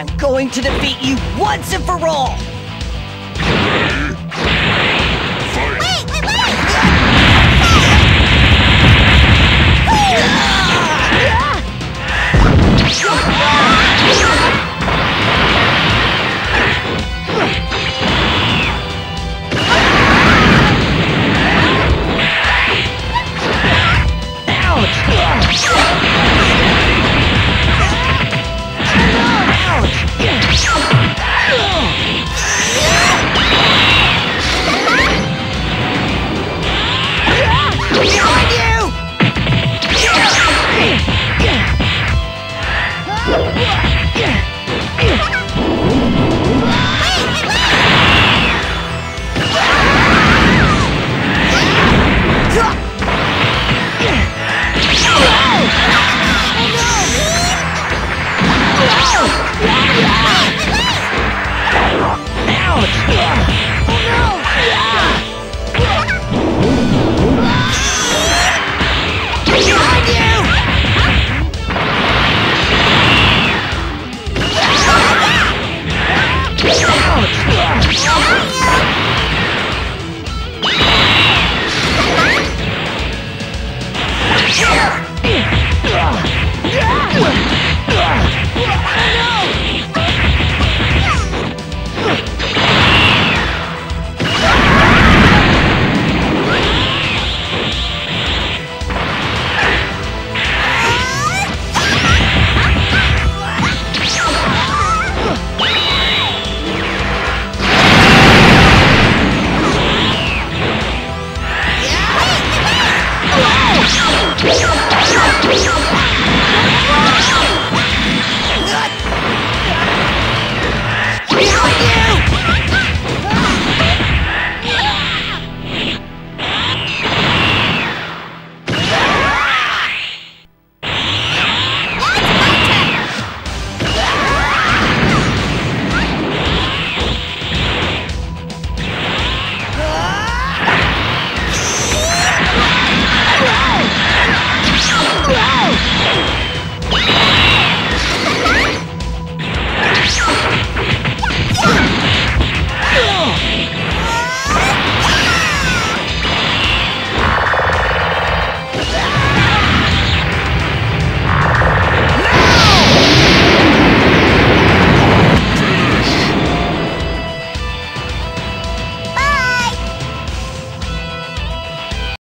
I'm going to defeat you once and for all!